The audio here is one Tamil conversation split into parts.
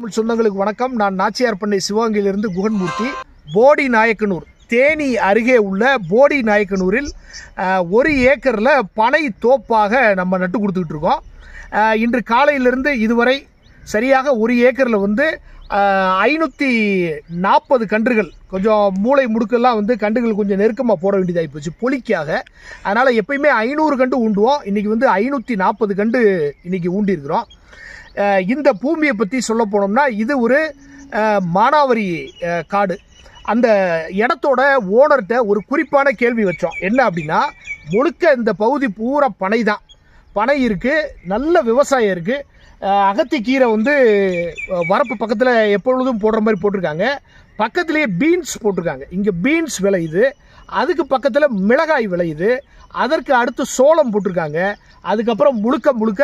தமிழ் சொந்தங்களுக்கு வணக்கம். நான் நாச்சியார் பண்ணை சிவகங்கையிலிருந்து குகன்மூர்த்தி போடி நாயக்கனூர் தேனி அருகே உள்ள போடி நாயக்கனூரில் ஒரு ஏக்கரில் பனை தோப்பாக நம்ம நட்டு கொடுத்துக்கிட்டு இருக்கோம். இன்று காலையிலிருந்து இதுவரை சரியாக ஒரு ஏக்கரில் வந்து ஐநூற்றி நாற்பது கன்றுகள் கொஞ்சம் மூளை முடுக்கெல்லாம் வந்து கன்றுகள் கொஞ்சம் நெருக்கமாக போட வேண்டியதாகி போச்சு பொலிக்காக. அதனால் எப்பயுமே ஐநூறு கண்டு ஊண்டுவோம் இன்றைக்கி வந்து ஐநூற்றி நாற்பது கண்டு இன்றைக்கி ஊண்டியிருக்கிறோம் இந்த பூமியை பற்றி சொல்ல போனோம்னா இது ஒரு மானாவரி காடு. அந்த இடத்தோட ஓனர்கிட்ட ஒரு குறிப்பான கேள்வி வச்சோம். என்ன அப்படின்னா முழுக்க இந்த பகுதி பூரா பனை தான். பனை இருக்குது நல்ல விவசாயம் இருக்குது அகத்திக்கீரை வந்து வரப்பு பக்கத்தில் எப்பொழுதும் போடுற மாதிரி போட்டிருக்காங்க. பக்கத்துலேயே பீன்ஸ் போட்டிருக்காங்க. இங்கே பீன்ஸ் விளையுது அதுக்கு பக்கத்தில் மிளகாய் விளையுது அதற்கு அடுத்து சோளம் போட்டிருக்காங்க. அதுக்கப்புறம் முழுக்க முழுக்க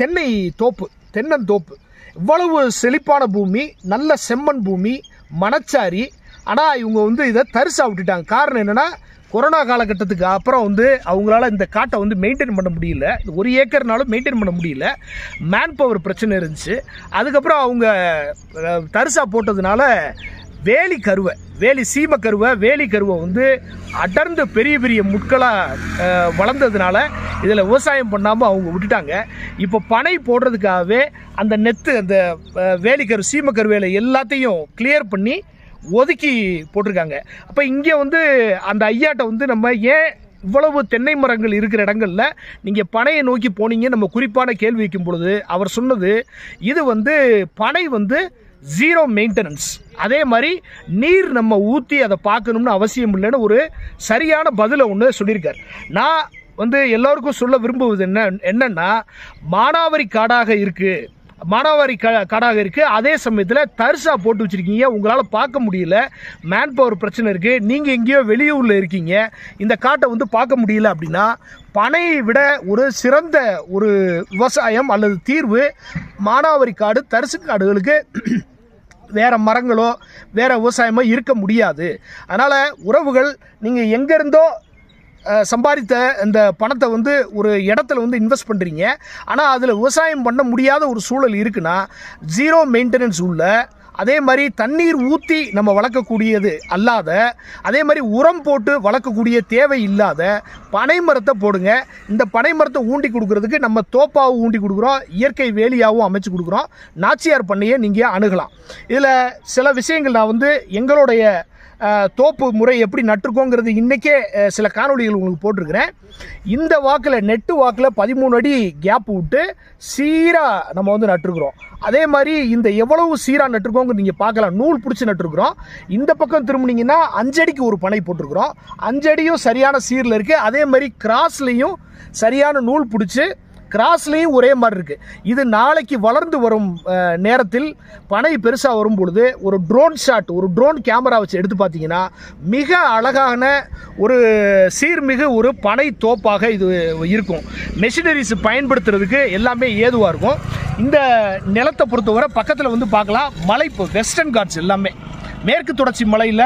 தென்னை தோப்பு தென்னந்தோப்பு இவ்வளவு செழிப்பான பூமி நல்ல செம்மண் பூமி மணச்சாரி. ஆனால் இவங்க வந்து இதை தரிசா விட்டுட்டாங்க. காரணம் என்னென்னா கொரோனா காலகட்டத்துக்கு அப்புறம் வந்து அவங்களால இந்த காட்டை வந்து மெயின்டைன் பண்ண முடியல. ஒரு ஏக்கர்னாலும் மெயின்டைன் பண்ண முடியல. மேன் பவர் பிரச்சனை இருந்துச்சு. அதுக்கப்புறம் அவங்க தரிசாக போட்டதுனால வேலி கருவை. வேலி சீம கருவை வேலி கருவை வந்து அடர்ந்து பெரிய பெரிய முட்களாக வளர்ந்ததுனால இதில் விவசாயம் பண்ணாமல் அவங்க விட்டுட்டாங்க. இப்போ பனை போடுறதுக்காகவே அந்த நெத்து அந்த வேலிக்கரு சீம கருவேல எல்லாத்தையும் கிளியர் பண்ணி ஒதுக்கி போட்டிருக்காங்க. அப்போ இங்கே வந்து அந்த ஐயாட்டை வந்து நம்ம ஏன் இவ்வளவு தென்னை மரங்கள் இருக்கிற இடங்களில் நீங்கள் பனையை நோக்கி போனீங்க நம்ம குறிப்பான கேள்வி வைக்கும் பொழுது அவர் சொன்னது இது வந்து பனை வந்து ஜீரோ மெயின்டெனன்ஸ் அதே மாதிரி நீர் நம்ம ஊற்றி அதை பார்க்கணும்னு அவசியம் இல்லைன்னு ஒரு சரியான பதிலை ஒன்று சொல்லியிருக்கார். நான் வந்து எல்லோருக்கும் சொல்ல விரும்புவது என்ன என்னன்னா மானாவாரி காடாக இருக்குது மானாவாரி க காடாக இருக்குது அதே சமயத்தில் தரிசாக போட்டு வச்சுருக்கீங்க. உங்களால் பார்க்க முடியல. மேன் பவர் பிரச்சனை இருக்குது நீங்கள் எங்கேயோ வெளியூரில் இருக்கீங்க. இந்த காட்டை வந்து பார்க்க முடியல அப்படின்னா பனையை விட ஒரு சிறந்த ஒரு விவசாயம் அல்லது தீர்வு மானாவாரி காடு தரிசு காடுகளுக்கு வேறு மரங்களோ வேறு விவசாயமோ இருக்க முடியாது. அதனால் உறவுகள் நீங்கள் எங்கேருந்தோ சம்பாதித்த இந்த பணத்தை வந்து ஒரு இடத்துல வந்து இன்வெஸ்ட் பண்ணுறீங்க ஆனால் அதில் விவசாயம் பண்ண முடியாத ஒரு சூழல் இருக்குன்னா ஜீரோ மெயின்டெனன்ஸ் உள்ள அதே மாதிரி தண்ணீர் ஊற்றி நம்ம வளர்க்கக்கூடியது அல்லாத அதே மாதிரி உரம் போட்டு வளர்க்கக்கூடிய தேவை இல்லாத பனை மரத்தை போடுங்க. இந்த பனை மரத்தை ஊண்டி கொடுக்கறதுக்கு நம்ம தோப்பாவும் ஊண்டி கொடுக்குறோம் இயற்கை வேலியாகவும் அமைச்சு கொடுக்குறோம். நாச்சியார் பண்ணையை நீங்கள் அணுகலாம். இதில் சில விஷயங்கள் நான் வந்து எங்களுடைய தோப்பு முறை எப்படி நட்டுருக்கோங்கிறது இன்றைக்கே சில காணொலிகள் உங்களுக்கு போட்டிருக்கிறேன். இந்த வாக்கில் நெட்டு வாக்கில் பதிமூணு அடி கேப் விட்டு சீராக நம்ம வந்து நட்டுருக்குறோம். அதே மாதிரி இந்த எவ்வளவு சீராக நட்டுருக்கோங்கிறது நீங்கள் பார்க்கலாம். நூல் பிடிச்சி நட்டுருக்குறோம். இந்த பக்கம் திரும்பினீங்கன்னா அஞ்சடிக்கு ஒரு பனை போட்டிருக்குறோம். அஞ்சடியும் சரியான சீரில் இருக்குது அதே மாதிரி கிராஸ்லேயும் சரியான நூல் பிடிச்சி கிராஸ்லேயும் ஒரே மாதிரி இருக்குது இது நாளைக்கு வளர்ந்து வரும் நேரத்தில் பனை பெருசாக வரும் பொழுது ஒரு ட்ரோன் ஷாட் ஒரு ட்ரோன் கேமரா வச்சு எடுத்து பார்த்தீங்கன்னா மிக அழகான ஒரு சீர்மிகு ஒரு பனை தோப்பாக இது இருக்கும். மெஷினரிஸ் பயன்படுத்துறதுக்கு எல்லாமே ஏதுவாக இருக்கும். இந்த நிலத்தை பொறுத்தவரை பக்கத்தில் வந்து பார்க்கலாம். மலை இப்போ வெஸ்டர்ன் காட்ஸ் எல்லாமே. மேற்கு தொடர்ச்சி மலையில்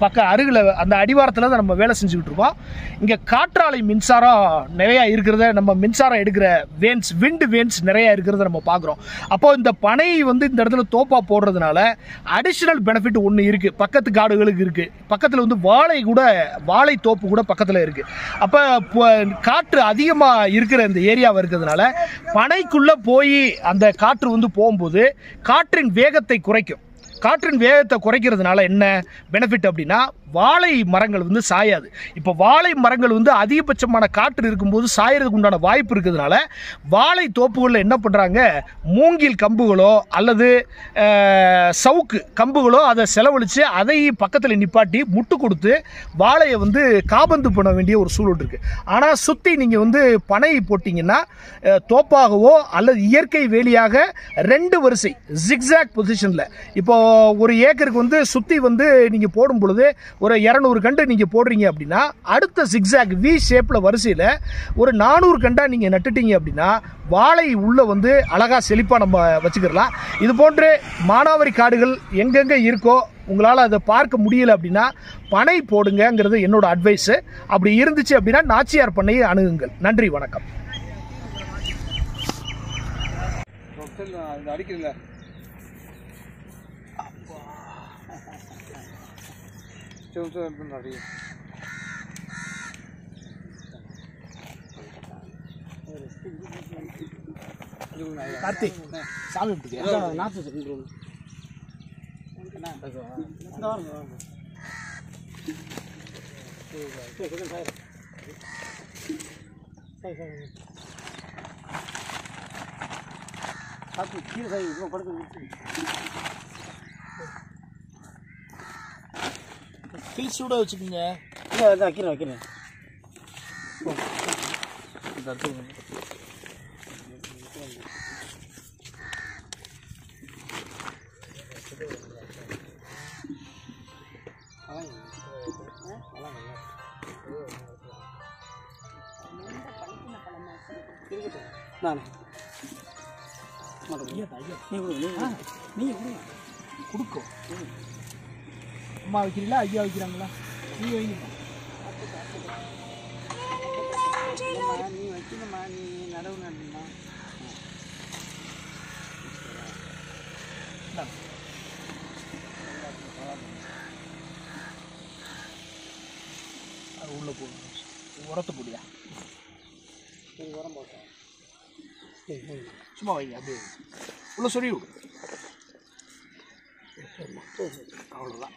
பக்க அருகில் அந்த அடிவாரத்தில் தான் நம்ம வேலை செஞ்சுக்கிட்டு இருக்கோம். இங்கே காற்றாலை மின்சாரம் நிறையா இருக்கிறத நம்ம மின்சாரம் எடுக்கிற வேன்ஸ் விண்டு வேன்ஸ் நிறையா இருக்கிறத நம்ம பார்க்குறோம். அப்போது இந்த பனை வந்து இந்த இடத்துல தோப்பாக போடுறதுனால அடிஷ்னல் பெனிஃபிட் ஒன்று இருக்குது பக்கத்து காடுகளுக்கு இருக்குது பக்கத்தில் வந்து வாழை கூட வாழை தோப்பு கூட பக்கத்தில் இருக்குது அப்போ காற்று அதிகமாக இருக்கிற இந்த ஏரியாவை இருக்கிறதுனால பனைக்குள்ளே போய் அந்த காற்று வந்து போகும்போது காற்றின் வேகத்தை குறைக்கும். காற்றின் வேகத்தை குறைக்கிறதுனால என்ன பெனிஃபிட் அப்படின்னா வாழை மரங்கள் வந்து சாயாது. இப்போ வாழை மரங்கள் வந்து அதிகபட்சமான காற்று இருக்கும்போது சாயறதுக்கு உண்டான வாய்ப்பு இருக்கிறதுனால வாழை தோப்புகளில் என்ன பண்ணுறாங்க மூங்கில் கம்புகளோ அல்லது சவுக்கு கம்புகளோ அதை செலவழித்து அதை பக்கத்தில் நிப்பாட்டி முட்டு கொடுத்து வாழையை வந்து காபந்து பண்ண வேண்டிய ஒரு சூழல் இருக்குது ஆனால் சுற்றி நீங்கள் வந்து பனை போட்டிங்கன்னா தோப்பாகவோ அல்லது இயற்கை வேலியாக ரெண்டு வரிசை ஜிக்ஸாக் பொசிஷனில் இப்போது ஒரு ஏக்கருக்கு வந்து சுற்றி வந்து நீங்கள் போடும் பொழுது ஒரு இரநூறு கண்டு நீங்கள் போடுறீங்க அப்படின்னா அடுத்த சிக்ஸாக் வி ஷேப்பில் வரிசையில் ஒரு நானூறு கண்டாக நீங்கள் நட்டுட்டீங்க அப்படின்னா வாழை உள்ளே வந்து அழகாக செழிப்பாக நம்ம வச்சுக்கிடலாம். இது போன்று மானாவாரி காடுகள் எங்கெங்கே இருக்கோ உங்களால் அதை பார்க்க முடியல அப்படின்னா பனை போடுங்கங்கிறது என்னோட அட்வைஸு அப்படி இருந்துச்சு அப்படின்னா நாச்சியார் பண்ணையை அணுகுங்கள். நன்றி வணக்கம். அடிக்கிறீங்களா எடுத்துன்னு அடி கார்த்திக் சாமி கும்பிட்டுக்கியா நாற்று சென்று கீழே சாய் படுக்க கில் சூட வச்சுக்கோங்க. இல்லை வைக்கிறேன் வைக்கிறேன். நான் கொடுக்கும் அம்மா வைக்கிறீங்களா? ஐயா வைக்கிறாங்களா? நீ வைங்க நீ வைக்கணுமா நீ நடவு நடணுமா அது உள்ள போடுங்க போடியா? சரி உரம் போட்டேன் சும்மா வைங்க அப்படியே உள்ள சொல்லி விடு. அவ்வளோதான்